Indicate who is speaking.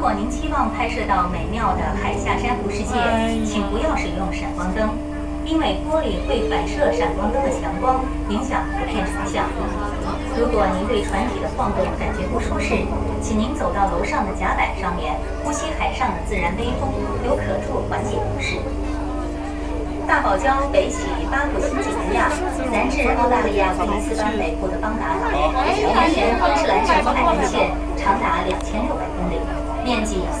Speaker 1: 果您期望拍摄到美妙的海下珊瑚世界，请不要使用闪光灯，因为玻璃会反射闪光灯的强光，影响图片成像。如果您对船体的晃动感觉不舒适，请您走到楼上的甲板上面，呼吸海上的自然微风，有可助缓解不适。大堡礁北起巴布新几内亚，南至澳大利亚布里斯班北部的邦达岛，绵延昆士兰省海岸线长达两千六百公里，面积三。